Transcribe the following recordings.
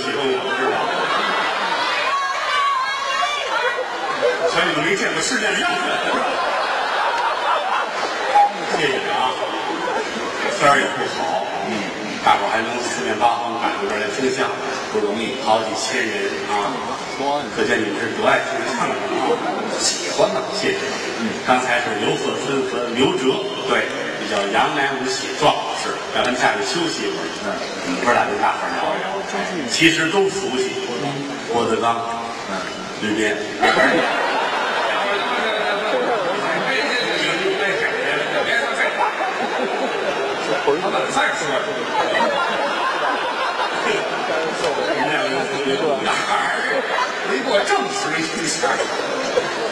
喜欢我，是吧？瞧你们没见过世面的样子，谢谢啊，天儿也不好，嗯，大伙还能四面八方赶到这来听相声，不容易，好几千人啊，可见你们是多爱听相声啊，喜欢呢，谢谢。嗯，刚才是刘鹤春和刘哲，对，这叫杨乃武写状，让他们下去休息一会儿，嗯，我们哥俩跟大伙儿聊一聊，其实都熟悉，郭德纲，嗯，吕边。他们再说，哪儿没过正式一下？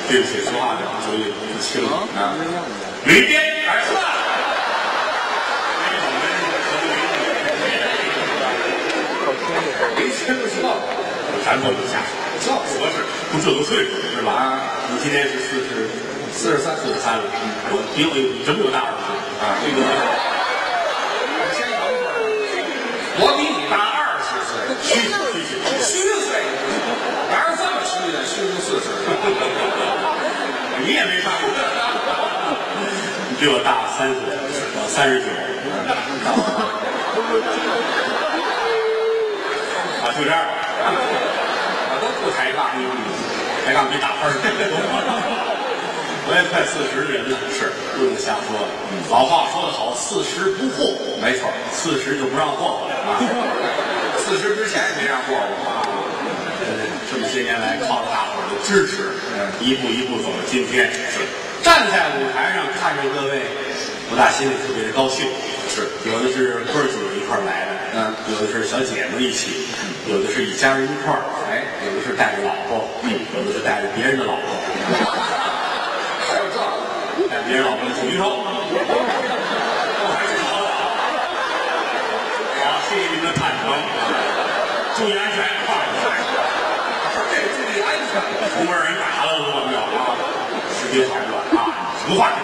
对不起，说话注意不清啊。吕边，来出来。没听说，咱不能瞎说，这合适，不这个岁数是吧？啊，你今年是四十四十三，四十三了，我比我真没有大二十岁啊这个先等会儿，我比你大二十岁，虚虚虚虚岁，哪有这么虚的？虚出四十，你也没上过，你比我大三岁，我三十九。啊，就这样，我都不抬杠。抬杠比打分儿 我也快四十的人了，是不能瞎说了。老话说得好，四十不惑，没错，四十就不让霍霍了啊。四十之前也没让过我啊。这么些年来，靠着大伙儿的支持，一步一步走到今天。是站在舞台上看着各位，我打心里特别的高兴。是有的是哥儿几个一块儿来的，嗯，有的是小姐们一起，有的是一家人一块儿，哎有的是带着老婆，嗯，有的是带着别人的老婆，还有这，带别人老婆的举手。还是好好，谢谢你们的坦诚，注意安全。这注意安全。出门人打了我没有啊？时间长短 啊，什么话题？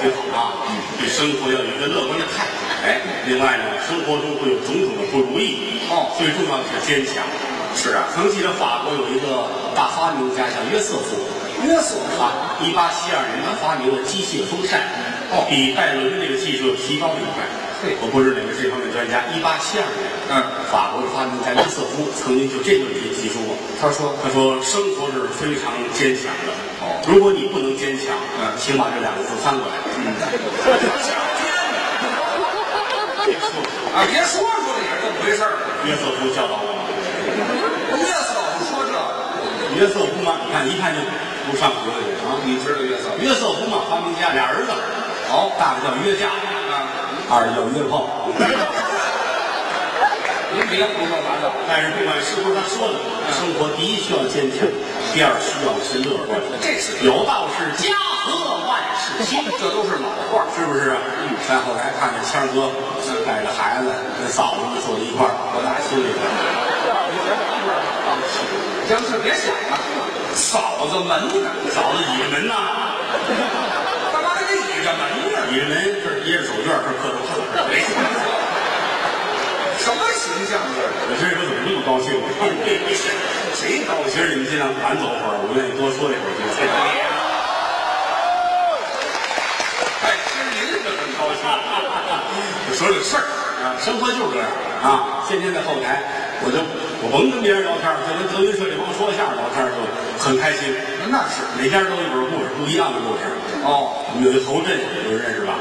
挺好啊，对生活要有一个乐观的态度。哎，另外呢，生活中会有种种的不如意。哦最重要的是坚强。是啊，曾记得法国有一个大发明家叫约瑟夫，约瑟夫啊，一八七二年他发明了机械风扇，哦比拜伦的那个技术提高了一块。对我不知哪个是这方面专家。一八七二年，嗯法国的发明家约瑟夫曾经就这个问题提出过。他说他说生活是非常坚强的。哦如果你不能坚强，嗯请把这两个字翻过来。别 说啊，别说说的也是这么回事儿。约瑟夫教导我们。约瑟夫说这个，约瑟夫嘛，你看一看就不上学的人啊。你知道约瑟夫？约瑟夫嘛，发明家俩儿子，好大的叫约架，啊，二的叫约炮。您别胡说八道。但是不管是不是他说的，生活第一需要坚强，第二需要是乐观。这是有道是家和万事兴，这都是老话。是不是啊？在后来看见谦儿哥带着孩子跟嫂子们坐在一块儿，我打心里头，行是别想了，嫂子门呢？嫂子倚着门呐，干嘛还得倚着门呢？倚着门这儿掖着手绢儿，磕头磕头。什么形象这是？我今儿个怎么这么高兴？谁高兴？其实你们尽量晚走会儿，我愿意多说一会儿。哎，其实您这很高兴。我说这个事儿啊，生活就是这样啊。天天在后台，我就我甭跟别人聊天，就跟德云社这帮说相声聊天就很开心。那是每天都有一本故事，不一样的故事。哦，我们有一侯震，有人认识吧？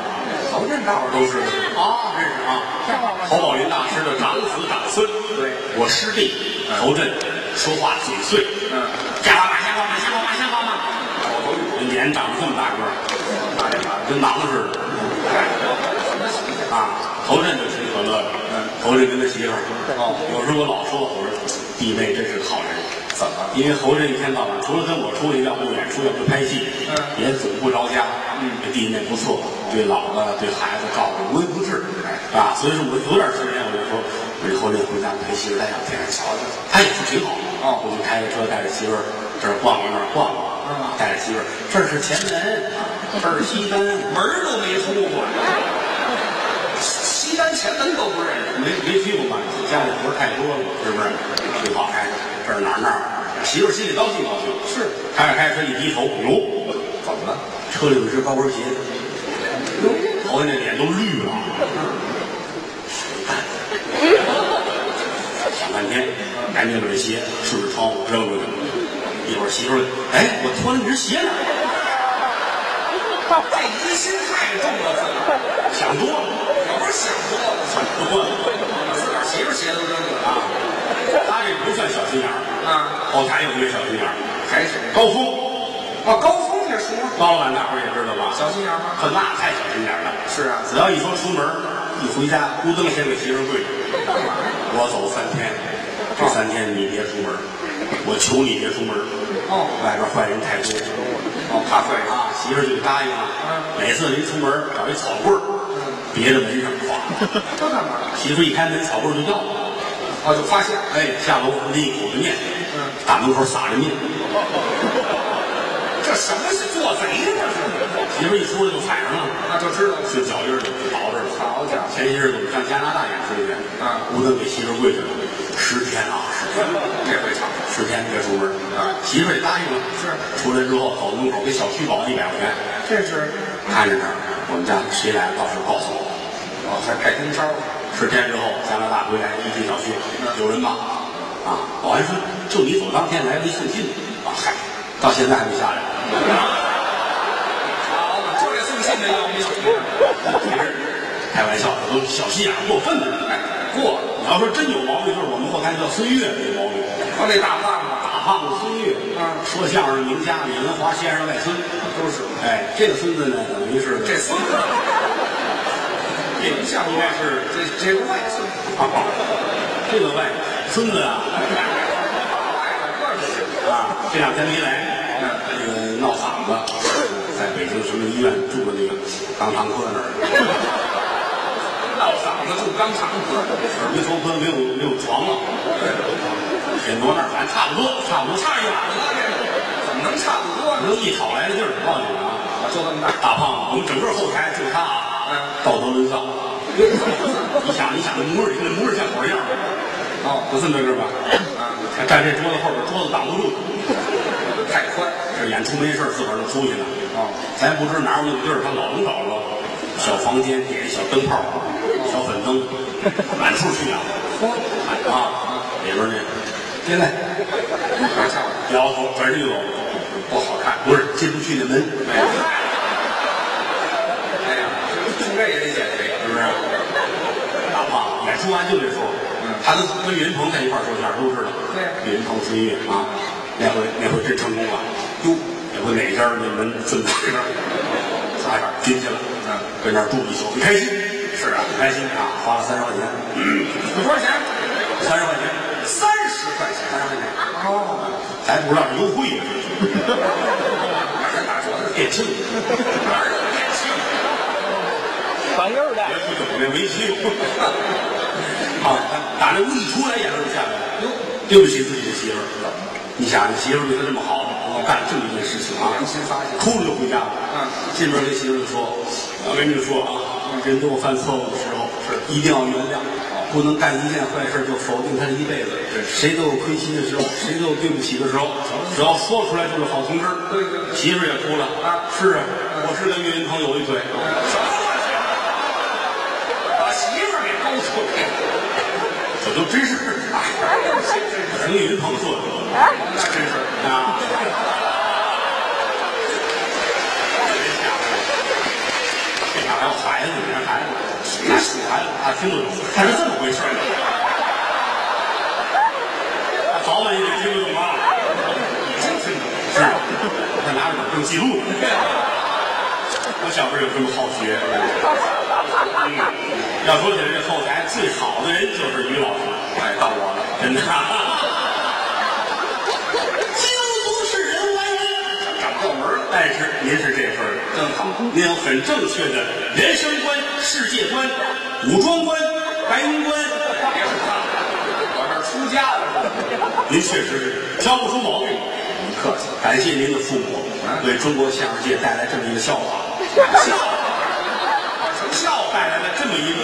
头阵大伙都是啊，认识啊。侯宝林大师的长子长孙，对我师弟侯震，说话嘴碎，嗯，瞎话嘛，瞎话嘛，瞎话嘛，瞎话嘛。我脸长得这么大个儿，跟狼似的。啊，侯震就挺可乐的。嗯，侯震跟他媳妇儿，哦有时候我老说，我说弟妹真是好人。怎么？因为侯震一天到晚除了跟我出去，要不演出，要不拍戏，嗯也总不着家。嗯，这弟妹不错，对老婆对孩子照顾无微不至。啊，所以说我有点时间，我就说，我说侯震回家陪媳妇儿待两天，瞧瞧。他也是挺好。哦我们开着车带着媳妇儿这儿逛逛那儿逛逛。嗯带着媳妇儿，这是前门，这是西单，门儿都没出过，西单前门都不认识。没没去过嘛，家里活儿太多了，是不是？挺好开着，这儿哪儿那儿，媳妇儿心里高兴高兴。是，开着开车一低头，哟，怎么了？车里有一只高跟鞋，头发那脸都绿了。想半天，赶紧把这鞋顺着窗户扔出去。一会儿媳妇儿，哎，我脱了你这鞋呢，这疑心太重了，想多了，我不是想多了，想多了自个儿媳妇儿鞋都扔了啊！他这不算小心眼儿，啊！后台有一个小心眼儿，还是高峰，哦，高峰这说高老板大伙儿也知道吧？小心眼儿吗？可那太小心眼儿了。是啊，只要一说出门，一回家，咕噔先给媳妇儿跪着。我走三天，这三天你别出门，我求你别出门。哦外边坏人太多，哦，怕坏人啊，媳妇儿就答应了。每次临出门找一草棍儿，别在门上，咵，这干嘛？媳妇儿一开门，草棍儿就掉了。哦，就发现哎，下楼拎一口子面，嗯大门口撒着面，这什么是做贼呢？这是，媳妇一出来就踩上了，那就知道了。是脚印儿就倒这儿了。好家伙，前些日子我上加拿大演出去，啊吴登给媳妇跪下了，十天啊，十天，这回长十天别出门啊媳妇也答应了。是出来之后走到门口给小区保一百块钱，这是看着这儿，我们家谁来了，到时候告诉我。哦，还派跟梢十天之后，加拿大回来一进小区，嗯有人骂？啊，保安说就你走当天来了一送信啊，嗨，到现在还没下来。好嘛，就这送信的要命。其实开玩笑，这都小心眼过分了。哎，过了。你要说真有毛病，就是我们后台叫孙越有毛病。哦，那大胖子大胖子孙越，嗯说相声名家李文华先生外孙，都是哎，这个孙子呢，等于是这孙子，这个像应该是这这个外孙，这个外孙子啊啊，这两天没来，这个闹嗓子，在北京什么医院住的那个肛肠科那儿，闹嗓子住肛肠科，没头科没有没有床了，也挪那儿，反正差不多，差不多，差远了这？怎么能差不多？能一讨来的地儿，我告诉你啊，就这么大，大胖子，我们整个后台就他啊，嗯道德沦丧。你想，你想那模样，那模样像狗样儿，哦，就这么个吧？啊，他站这桌子后边，桌子挡不住，太宽，这演出没事自个儿就出去了。哦，咱不知哪有那个地儿，他老能找着。小房间点一小灯泡，小粉灯，满处去啊！啊，里边呢，进来，摇摇头，转身就走，不好看，不是进不去那门，哎，也得减肥，是不是？大胖子演出完就这时候，他跟跟岳云鹏在一块儿说相声都知道。对岳云鹏、孙越啊，那回那回真成功了。哟，那回哪家那门顺哪边，仨眼进去了，嗯跟那儿住一宿，很开心。是啊很开心啊，花了三十块钱，多少钱？三十块钱，三十块钱。三十块钱，哦，咱不知道是优惠呀，哪还打折呢？店庆，哪儿有电器？反右的别不懂那维修。啊，打那屋一出来，眼泪就下来了。哟，对不起自己的媳妇儿，你想，你媳妇儿对他这么好，我干了这么一件事情啊，良心发现哭着就回家了。嗯进门跟媳妇儿就说：“我跟你说啊，人都有犯错误的时候，是一定要原谅，不能干一件坏事就否定他的一辈子。谁都有亏心的时候，谁都有对不起的时候，只要说出来就是好同志。”对对对媳妇儿也哭了啊是啊，我是跟岳云鹏有一腿。什么关系？把媳妇儿给勾出来，这都真是，听岳云鹏做的，那真是。啊。这哪还有孩子，你看孩子，那是孩子，他听不懂，他是这么回事儿。他早晚也得听不懂啊，已经听懂了。是，他拿着本正记录呢。我小时候有这么好学。嗯，要说起来，这后台最好的人就是于老师。哎，到我了。真的。经不是人完人，长调门儿了。但是您是这份儿真好。您有很正确的人生观、世界观、武装观、白云观，别说他，我这出家了。您确实是挑不出毛病。您客气。感谢您的父母嗯为中国相声界带来这么一个笑话，笑。带来了这么一个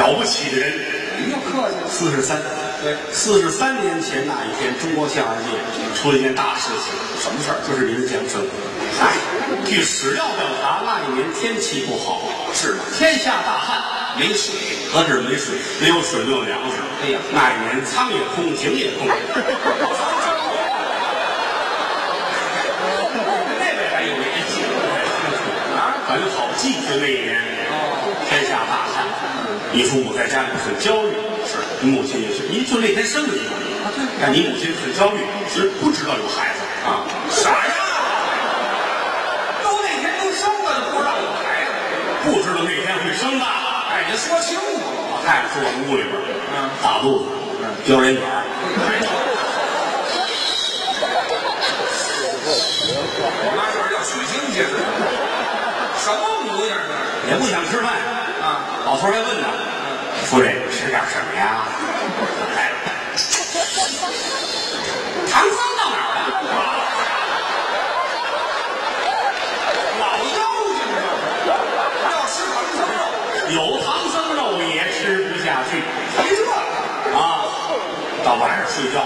了不起的人。您就客气了。四十三，对四十三年前那一天，中国相声界出了一件大事情，什么事儿？就是您的相声。嗨，据史料调查，那一年天气不好，是吗？天下大旱，没水。何止没水，没有水，没有粮食。哎呀那一年仓也空，井也空。那位还有联系啊，反正好记就那一年，你父母在家里很焦虑，是你母亲也是，您就那天生的你啊对但你母亲很焦虑，是不知道有孩子啊，啥呀？都那天都生了，不知道有孩子。不知道那天会生的。哎，您说清楚了。老太太说我们屋里边，嗯大肚子，胶人卷儿，我妈这要取经去什么模样啊？也不想吃饭啊，老头儿还问呢，夫人吃点什么呀？老太太，唐僧到哪儿了？老妖精这要吃唐僧肉，有唐僧肉也吃不下去提这啊！到晚上睡觉，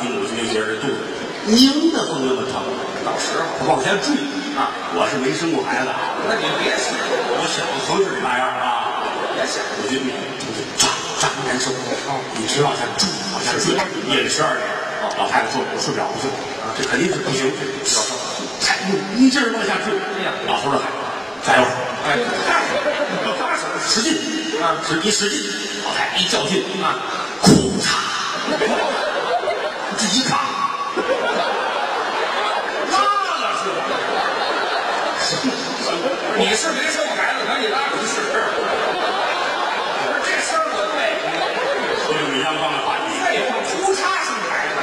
你母亲就觉得肚子拧的慌，那么疼，到时候，往下坠啊！我是没生过孩子，那你别想，我小时候就是那样啊，别想，我就肚子胀胀难受，一直往下坠，往下坠，夜里十二点，老太太说我睡不了，不睡，这肯定是不行，要太一劲儿往下坠，老头儿喊加油，哎，嗨，发什么使劲啊使一使劲，老太太一较劲啊，裤嚓，这一看，拉了是吧？你是没生过孩子，赶紧拉出去试。这声儿可对，说这么阳刚的话题，废话，出差生孩子。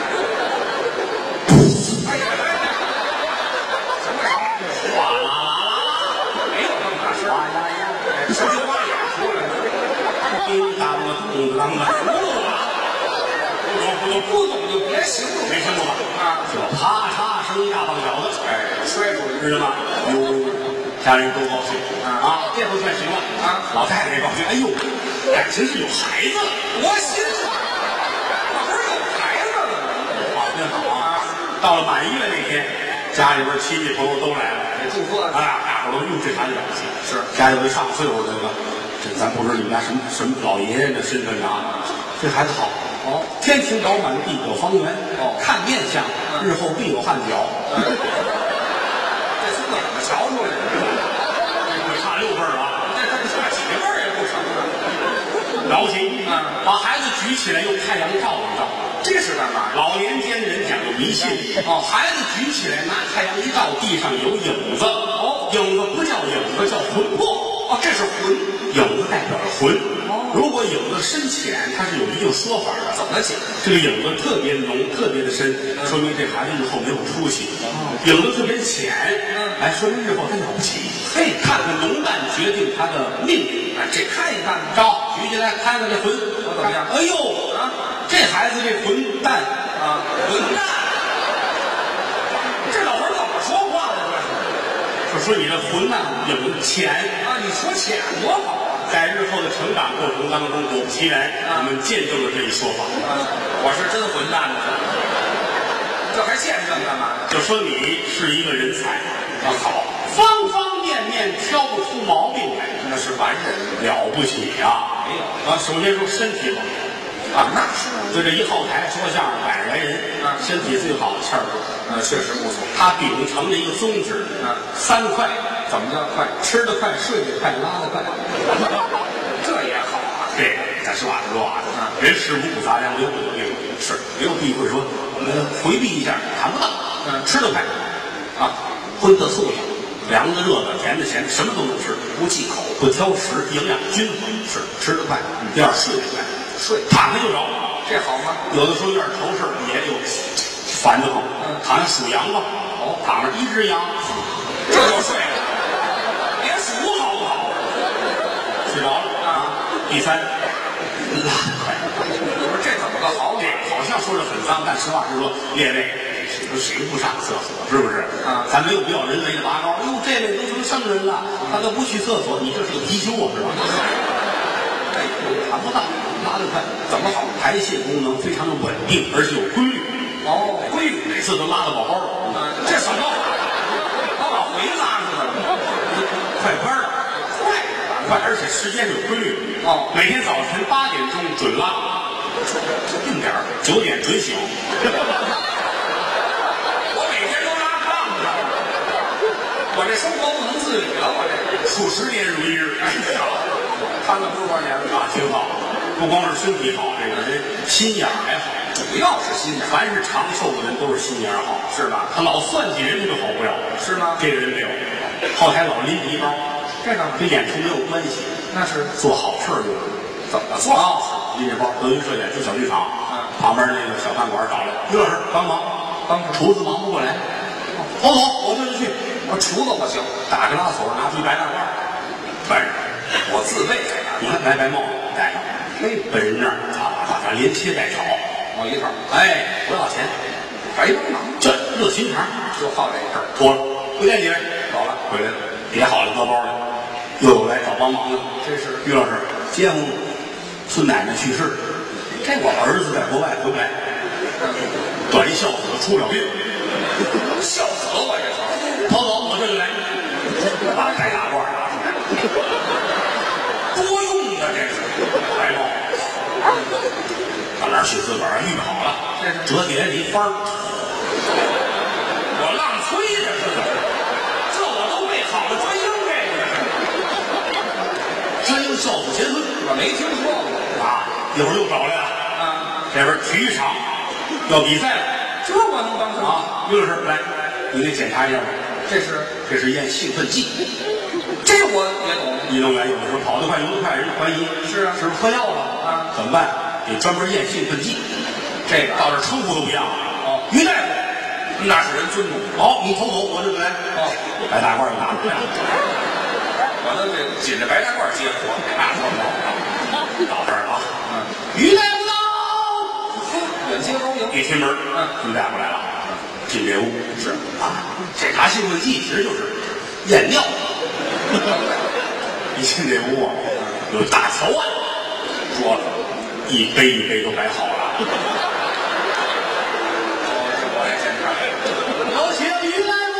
哎呀，哎呀，什么什么？哗啦啦啦啦，没有那么大声，哗呀呀，说句话也出来了。叮当的咚当的，不啊，不懂不懂，不懂就别形容没生过吧？啊。这啪嚓生一大棒小子，哎，摔出来知道吗？哟，家人都高兴啊啊，这回算行了啊老太太也高兴，哎呦，感情是有孩子了，多新鲜！那不是有孩子了吗？好真好啊！到了满月那天，家里边亲戚朋友都来了，得祝贺啊，大伙儿都用，这孩子了不起，是家里有一上岁数这个，这咱不知道你们家什么什么老爷爷的身份啊，这孩子好。哦，天庭饱满，地久方圆。哦看面相，日后必有汗脚。这孙子怎么瞧出来的？会差六辈儿啊！这这差几辈儿也不成啊！了不起啊把孩子举起来，用太阳照一照。这是干嘛？老年间人讲究迷信哦，孩子举起来，拿太阳一照，地上有影子哦，影子不叫影子，叫魂魄哦，这是魂，影子代表着魂。如果影子深浅，它是有一定说法的。怎么讲？这个影子特别浓，特别的深，说明这孩子日后没有出息；影子特别浅，哎，说明日后他了不起。嘿，看看浓淡决定他的命运。哎，这看一看，照举起来，看看这魂，怎么样哎呦啊，这孩子这混蛋啊混蛋！这老头儿怎么说话的？就说你这混蛋影子浅，啊，你说浅多好啊！在日后的成长过程当中，果不其然，我们见证了这一说法。啊，我是真混蛋呢，这还见证干嘛？就说你是一个人才，啊好，方方面面挑不出毛病来，那是完人了不起啊、没有啊，首先说身体好，啊，那是就这一后台说相声百十来人，啊身体最好的欠儿哥，啊，确实不错。他秉承着一个宗旨，啊三快，怎么叫快？吃得快，睡得快，拉得快。这也好啊！这个咱实话实说啊啊，人吃五谷杂粮，六不得病。是没有避讳说，我们，回避一下，谈不到。嗯吃得快，啊，荤的素的，凉的热的，甜的咸的，什么都能吃，不忌口，不挑食，营养均衡，是吃得快。第二，睡得快，睡躺下就着。这好吗？有的时候有点愁事儿，也有烦得慌。嗯躺下数羊吧，哦躺着一只羊，这就睡了，别数好不好？睡着了啊。第三，拉得快。我说这怎么个好这法？好像说着很脏，但实话实说，列位，说谁不上厕所？是不是？啊咱没有必要人为的拔高。哎呦，这位都成圣人了，他都不去厕所，你这是个貔貅啊，是吧？哎，谈不到，快，怎么好？排泄功能非常的稳定，而且有规律。哦，规律，每次都拉的饱饱的，啊，这什么话？他往回拉似的。快快的，快快，而且时间是有规律的。哦每天早晨八点钟准拉，定点儿，九点准醒。我每天都拉炕上，我这生活不能自理了，我这。数十年如一日，哎呀，看了不是多少年了啊，挺好。不光是身体好，这个人心眼儿还好。主要是心眼儿，凡是长寿的人都是心眼儿好，是吧？他老算计人，他就好不了，是吗？这个人没有，后台老拎着一包，这个跟演出没有关系，那是做好事儿用。怎么做好事？拎着包，德云社演出小剧场，嗯旁边那个小饭馆找来，于老师帮忙，帮忙。厨子忙。不过来，跑走，我这就去，我厨子我行，打开拉锁，拿出一白大褂，穿上，我自备。你看白白帽子戴上，嘿，本人那儿啊啊啊，连切带炒，我一套，哎，不要钱，白帮忙，这热心肠，就好这一事儿。脱了，不见你，走了，回来了，叠好了搁包里，又有来找帮忙的，这是于老师，街坊孙奶奶去世，这我儿子在国外回不来，短一孝子出不了病，笑死了我这是。跑走，我这就来，把白大褂拿出来，多用啊这是白猫，到哪儿去自个儿预备好了，折叠的一番儿，我浪吹的是的，这我都备好了专应这个，专营孝子结婚我没听说过啊，一会儿又找来了。啊，这边体育场要比赛了这我能帮上忙？啊！于老师，来，你给检查一下吧。这是这是验兴奋剂。这我也懂，运动员有的时候跑得快、游得快，人怀疑是啊是不是喝药了啊？怎么办？得专门验兴奋剂。这个到这称呼都不一样哦于大夫，那是人尊重我，好，你投走，我这就来。哦，白大褂就拿出来了，我都这紧着白大褂接活，那 到这儿了啊。嗯，于大夫到。远接高迎，一推门，嗯于大夫来了，进这屋是啊，这查兴奋剂其实就是验尿。一进这屋啊，有大条案，桌子一杯一杯都摆好了。哦，这我来检查，有请于大夫，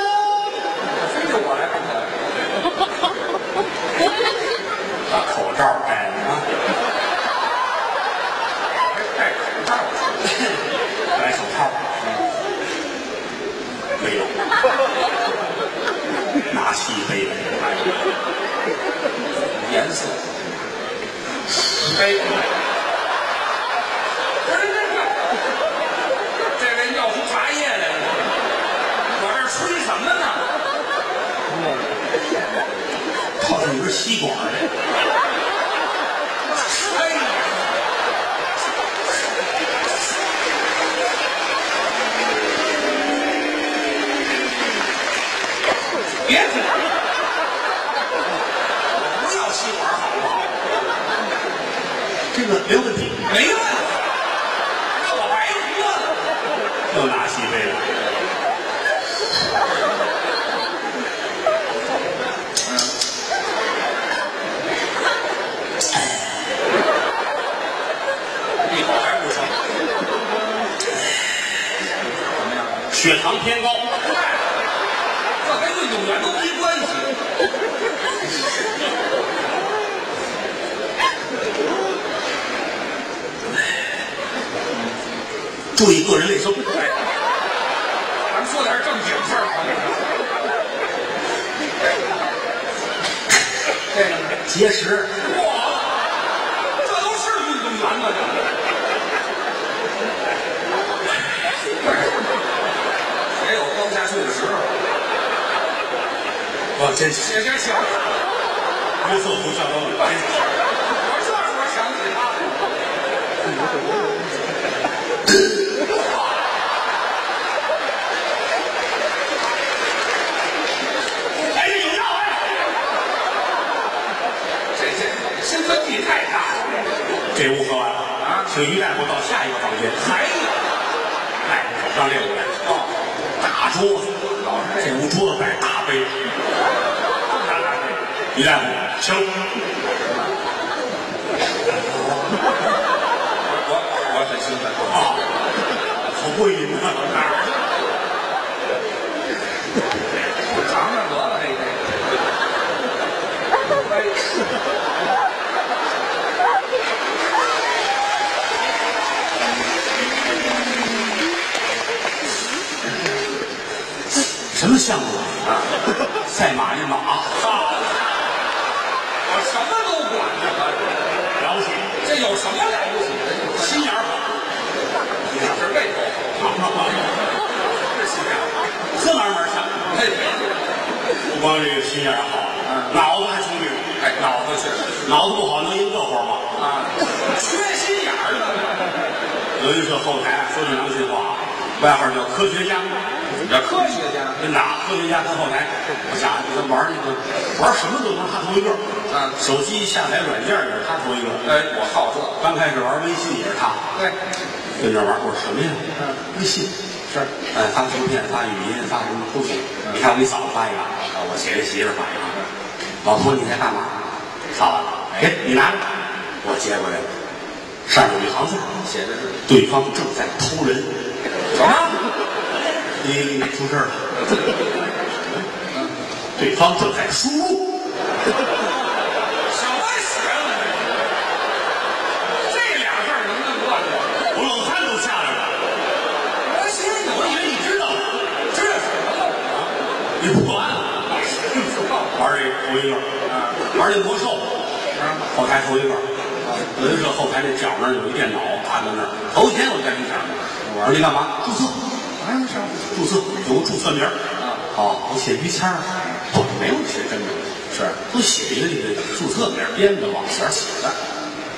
非得我来看看，把口罩戴上啊，戴口罩，戴手套，没有，拿起一杯来，颜色，杯，不是这个，这位尿出茶叶来了，我这吹什么呢？套上一根吸管来。哎呀！别提了，不要吸管好不好？这个没问题，没问题，那我白喝了。又拿起一杯来。一口还不成，怎么样？血糖偏高，这跟运动员都没关系。注意个人卫生。哎，咱们说点正经事儿好这个呢？节食，哇，这都是运动员吗？这也有活不下去的时候。我真是行行行，不错不孝道理。我这时候想起他来。哎，这有药哎！这这兴奋剂太大了，这屋喝完了啊请于大夫到下一个房间。还有哎，手上练过来。哦，大桌子，这屋桌子摆大杯，于大夫请。我我很兴奋啊，好过瘾啊！尝尝得了，这这。什么项目啊？赛马那马，我什么都管呢，了不起，这有什么了不起的？心眼好，你是胃口好，是心眼好。这玩意儿强。嘿，不光这个心眼好，脑子还聪明。哎，脑子确实脑子不好能赢这活吗？啊，缺心眼儿呢。德云社后台说句良心话，外号叫科学家。叫科学家，真的，科学家跟后台，我想他玩那个玩什么都能他头一个。啊手机下载软件也是他头一个。哎，我好这。刚开始玩微信也是他，对，跟那玩我说什么呀？嗯，微信。是哎，发图片、发语音、发什么都行。你看我给嫂子发一个，啊，我给媳妇儿发一个。老婆，你在干嘛？发完了，哎，你拿着，我接过来了。上面有一行字，写的是对方正在偷人。什么？你出事儿了。对方正在输入。什么学问？这俩字儿能那么乱吗？我冷汗都下来了。我心里我以为你知道呢，这是什么了？你不管了。玩这头一个，玩那魔兽，后台头一个。德云社后台那角那儿有一电脑，趴在那儿。头一天我就在那儿，我说你干嘛？注册。啊，是注册有个注册名儿啊哦，我写于谦儿，不没有写真名，是都写一个这个注册名儿，编的网词儿写的。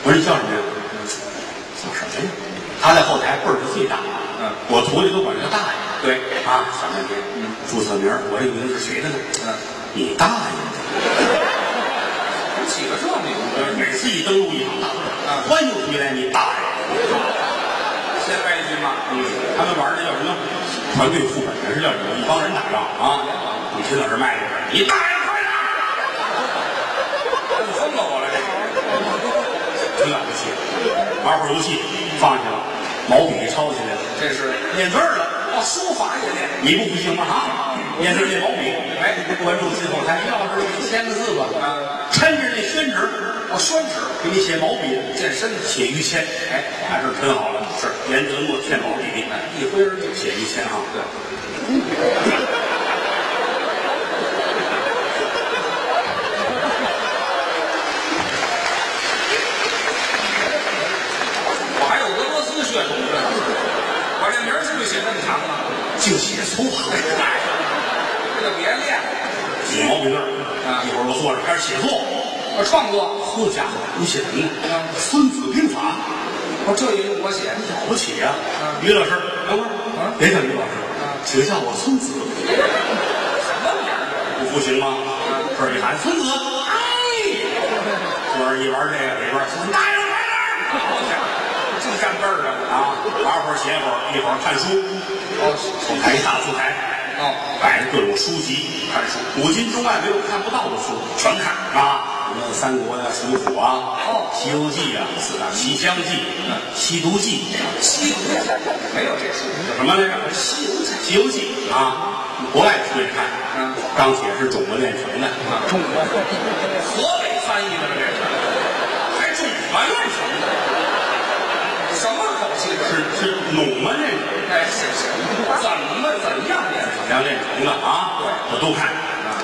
我说你叫什么呀？叫什么呀？他在后台辈儿是最大，嗯，我徒弟都管他大爷。对啊，想半天，嗯，注册名儿，我这个名字是谁的呢？嗯，你大爷的！起个这名字，每次一登录一行大字啊欢迎回来，你大爷！先来一句嘛。嗯，他们玩的叫什么？团队副本，还是叫什么？一帮人打仗啊！你听到这麦里边，你大爷快点！弄疯了我了，这真了不起！玩会儿游戏放下了，毛笔抄起来了，这是练字儿了。哦，书法也练。你不不行吗？啊，练字儿练毛笔。哎关注新后台，要是你签个字吧，啊，抻着那宣纸，哦，宣纸给你写毛笔，健身写于谦。哎把这抻好了，是颜德墨欠毛笔，一挥而就写于谦啊。对。我还有俄罗斯血统呢，我这名儿是不是写那么长啊？净写粗话。嗨，这就别练。了，写毛笔字啊。一会儿我坐着开始写作。我创作，好家伙，你写什么呢？嗯孙子兵法》我这也用我写，了不起呀、嗯于老师，等会儿，嗯别叫于老师，嗯请叫我孙子，什么名儿？不服行吗？这儿一喊孙子，哎，昨 儿一玩这个里边，孙子大爷快点净站这儿啊！啊！玩会儿写会儿，一会儿看书，哦后台一大字台，哦，摆着各种书籍，看书，古今中外没有看不到的书，全看啊！什么三国呀、水浒啊，哦西游记啊，西厢记，西毒记，西游记 没有这书，叫什么来着？西游记，西游记啊！国外书也看，嗯钢铁是中国炼成的，中国 河北翻译的这是，还中国乱成的，是是？是弄嘛这个，哎，是是，怎么怎样练成？怎样练成的啊？我都看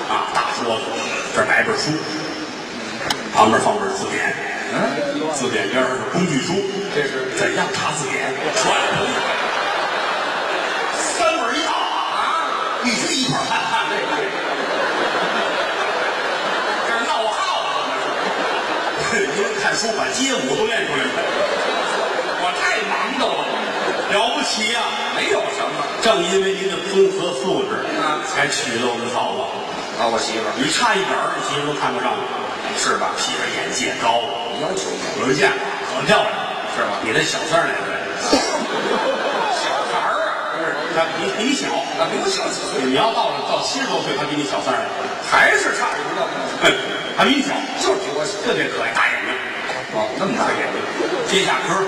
啊！大桌子这儿摆本书，旁边放本字典，嗯，字典边上是工具书，这是怎样查字典？全三本一套啊！啊，必须一块儿看看这个。这是闹耗子因为看书把街舞都练出来了，我太忙叨了，了不起呀、没有什么正因为您的综合素质啊。才娶了我们嫂子。啊，我媳妇儿。你差一点儿，你媳妇都看不上。你，是吧？媳妇儿眼界高，要求高有人见过，可漂亮，是吧比那小三儿那个，小孩儿啊，他比比你小，啊，比我小几岁，你要到了到七十多岁，他比你小三十，还是差一不到。哼，他比你小，就是比我小。特别可爱，大眼睛，哦，那么大。眼睛，接下科，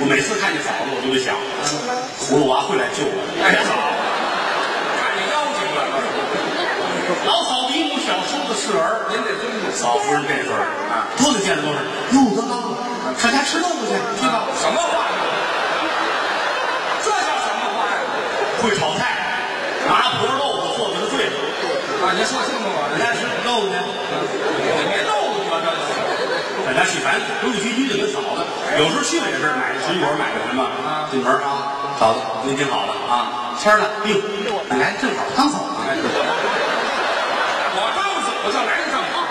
我每次看见嫂子，我就得想，葫芦娃会来救我。哎呀，好，看见妖精了。老嫂比母，小叔子是儿。您得尊重嫂夫人这岁数啊，多的见的都是哟，德刚，上家吃豆腐去，去吧。什么话？这叫什么话呀？会炒菜，麻婆豆腐做的是对的。啊，您说清楚吧。人家吃豆腐去，你别逗我这个。大家去，咱规规矩矩的跟嫂子。有时候去也是买个水果，买个什么啊进门啊，嫂子您挺好的啊，谦儿呢？哟，你来正好，刚走呢。我刚走我就来的正好。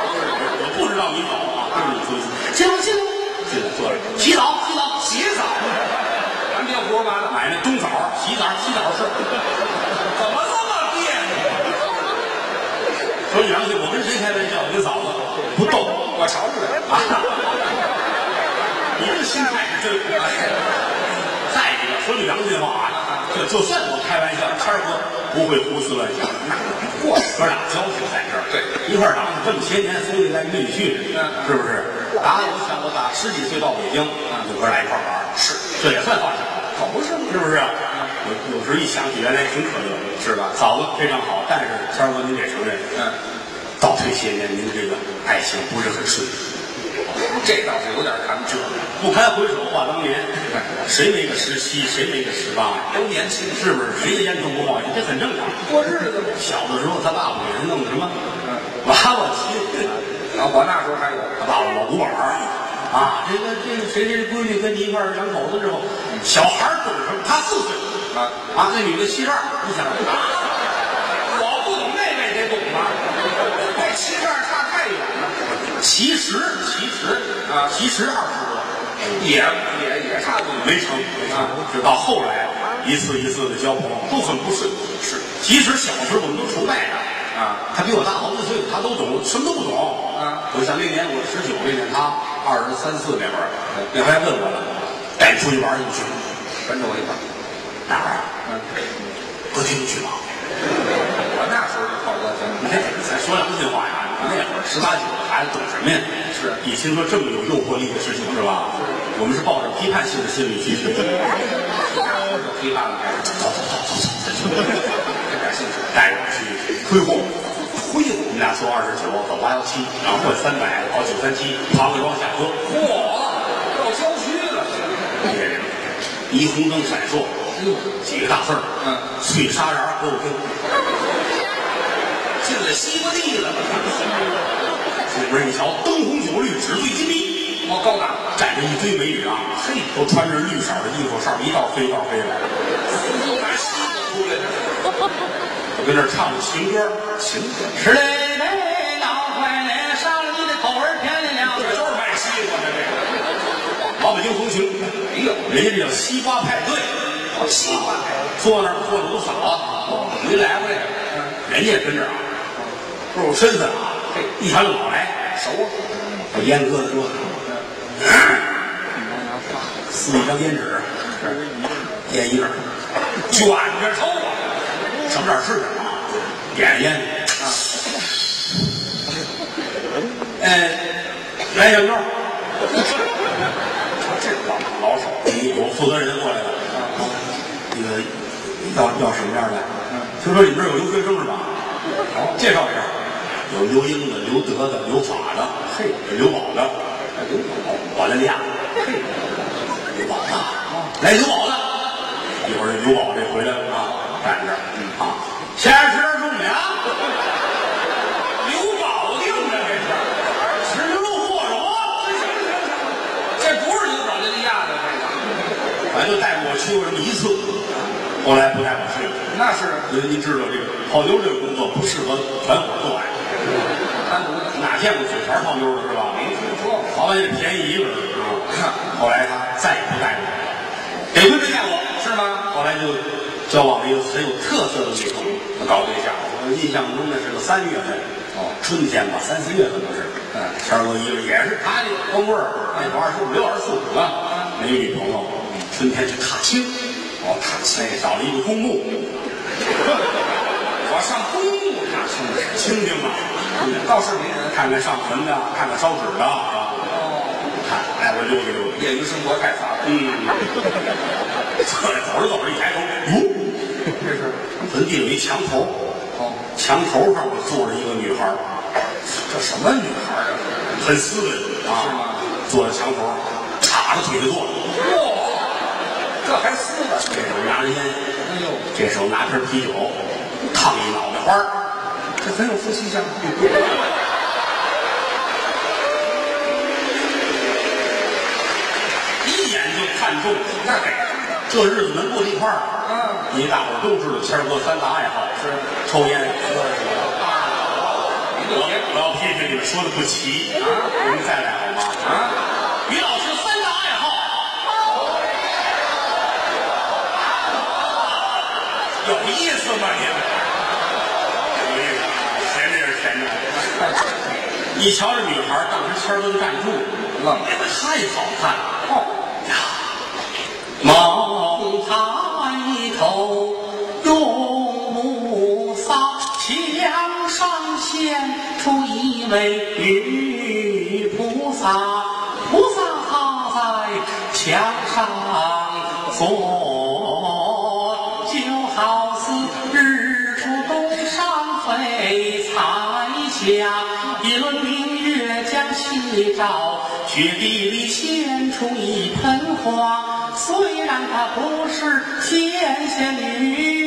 我不知道你走啊，你出去。进来，进来，进来坐着，洗澡，洗澡，洗澡，咱别胡说八道。买那冬枣，洗澡，洗澡吃。怎么这么别扭？说句良心，我跟谁开玩笑？我跟嫂子不逗我瞧出来了。啊。你这心态是真。再一个，说句良心话啊，这就算我开玩笑，谦儿哥不会胡思乱想。过哥俩交情在这儿，对一块儿长这么些年，兄弟来女婿，是不是？打我想我打十几岁到北京，就哥俩一块儿玩儿，是，这也算发小，可不是吗？是不是？有有时一想起原来挺可乐的，是吧嫂子非常好，但是谦儿哥您得承认，嗯，倒退些年，您这个爱情不是很顺利。这倒是有点谈不上。不堪回首话当年，谁没个十七，谁没个十八呀？都年轻，是不是？谁的烟囱不冒烟？这很正常。过日子嘛。小的时候，他爸爸给他弄的什么娃娃亲，啊，我那时候还有。他爸爸老古板儿啊，这个这个谁谁闺女跟你一块儿两口子之后，小孩儿懂什么？他四岁啊啊，那女的七十二，你想我不懂那位得懂吧？七十二差太远了，其实其实啊其实二十多。也也也差不多。没成，没成，直到后来一次一次的交朋友都很不顺。是，即使小时候我们都崇拜他啊，他比我大好几岁，他都懂，什么都不懂啊。我想那年我十九，那年他二十三四那会儿，那还问我了，带你出去玩儿，你去？跟着我一块儿。哪儿啊？嗯，歌厅去吗？我那时候就好歌厅。你看，咱说良心话呀，那会儿十八九的孩子懂什么呀？是一听说这么有诱惑力的事情是吧？我们是抱着批判性的心理去学习。有批判了开始，走走走走走。这感兴趣。带着我去挥霍，挥霍。我们俩坐二十九，走八幺七，然后换三百，跑九三七，庞各庄下河。嚯，到郊区了。霓虹灯闪烁，几个大字儿，嗯翠沙瓤歌舞厅，西瓜地了。进门一瞧，灯红酒绿，纸醉金迷，我高档。站着一堆美女啊，嘿，都穿着绿色的衣服，上面一道飞一道飞来，又拿西瓜出来了。我跟那唱着情歌，情歌，是嘞嘞，闹坏嘞，上了你的口儿甜了这了。就是卖西瓜的这个。老北京风情，哎呦，人家这叫西瓜派对。西瓜派坐那儿坐着都傻了，没来过这个，人家也跟这啊，都有身份啊，一瞧就老来，熟啊。把烟搁在桌子上，撕一张烟纸，烟叶儿卷着抽啊，什么点儿是点啊，点烟啊，哎，来小妞儿，这老老手，有负责人过来了，那个要要什么样的？听说你们这儿有留学生是吧？好，介绍一下，有刘英的、刘德的、刘法的，嘿，刘宝的，刘宝，瓦伦利亚，嘿，刘宝的，来刘宝的，一会儿这留宝这回来了啊，站这儿啊，先吃点中粮，刘保定的这是，吃肉或什么？这不是刘保加利亚的这个，反正就带过我去过这么一次，后来不带我去了。那是因为您知道这个泡妞这个工作不适合团伙做爱，单独。哪见过组团泡妞的是吧？没听说过。老板也便宜一个人啊。后来他再也不带我了，得亏没带我。是吗？后来就交往了一个很有特色的女朋友，搞对象。我印象中那是个三月份，哦春天吧，三四月份都是。嗯谦儿哥一个也是他这光棍儿，那会儿二十五六、二十四五了，没女朋友，春天去踏青，哦，踏青，哎，找了一个公墓，我上公墓踏青去，清静啊，倒是没人。看看上坟的，看看烧纸的啊，哦，看哎，我溜达溜达。业余生活太杂了。嗯，走着走着走着，一抬头，哟，这是坟地有一墙头，哦，墙头上坐着一个女孩儿，这什么女孩啊？很斯文啊，是吗坐在墙头，叉着腿就坐着，哇，这还斯文？这手拿着烟，哎呦，这手拿瓶啤酒，烫一脑袋花儿这很有夫妻相。一眼就看中，那得这日子能过一块儿。嗯，你大伙儿都知道，谦儿哥三大爱好是抽烟、喝什么。你就别我要批评你们说的不齐，你们再来好吗？啊，于老师三大爱好，有意思吗？你们有意思啊，闲着也是闲着。一瞧这女孩，当时谦儿都站住了，愣太好看了。地里现出一盆花。虽然它不是天仙女，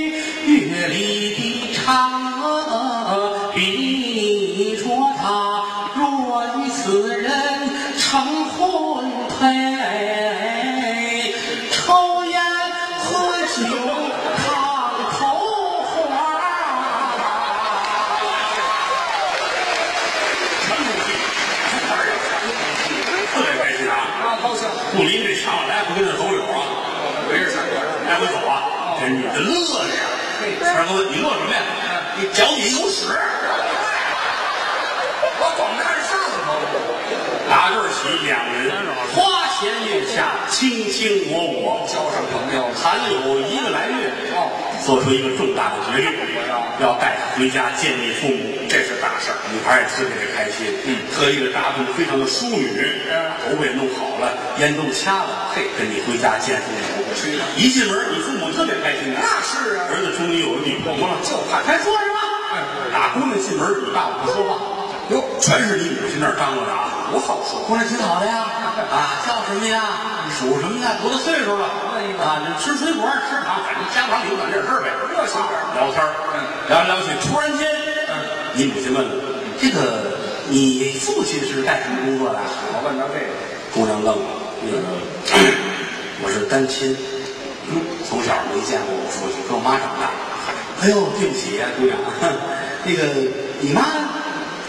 这女的乐着呀。二哥，你乐什么呀？你脚底下有屎。我光看上头，打这儿起，两人花前月下，卿卿我我，交上朋友了。谈有一个来月，哦，做出一个重大的决定，要带她回家见你父母。这是大事儿。女孩也特别的开心，嗯特意的打扮非常的淑女，头发也弄好了，烟都掐了，嘿跟你回家见父母。一进门，你父特别开心的。那是啊儿子终于有了女朋友了，就怕还说什么？哎打姑娘进门，你爸爸不说话，哟，全是你母亲那儿张罗的啊。多好说。姑娘挺好的呀，啊，叫什么呀？属什么呀？多大岁数了？啊，你吃水果吃糖，反正家长里短点事儿呗。热情点聊天聊来聊去，突然间，你母亲问了：“这个你父亲是干什么工作的？”我问到这个，姑娘愣了，那个 我是单亲，嗯，从小没见过我父亲，跟我妈长大。哎呦，对不起呀、姑娘，那个你妈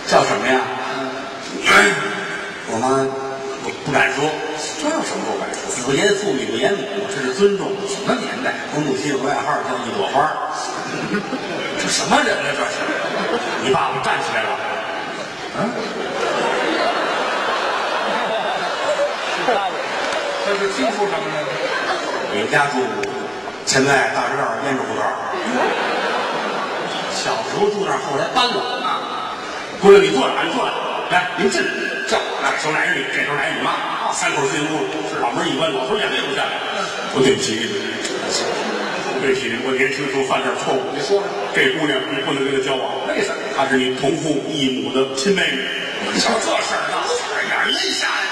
叫什么呀？我妈我不敢说，这有什么不敢说？子不言父，母不言母，这是尊重。什么年代？我母亲有个外号叫一朵花，这什么人呢？这是？你爸爸站起来了，这是听出什么来了？你们家住现在大石栏烟树胡同儿，小时候住那儿，后来搬了。啊，姑娘，你坐哪儿？你坐哪儿？来，您进来。这这手来着你，这头来着你妈。三口进屋，把门一关，老头眼泪都下来了。我对不起，对不起，我年轻时候犯点错误。你说说，这姑娘你不能跟她交往，为什么？她是你同父异母的亲妹妹。瞧这事儿闹，差点儿晕下来。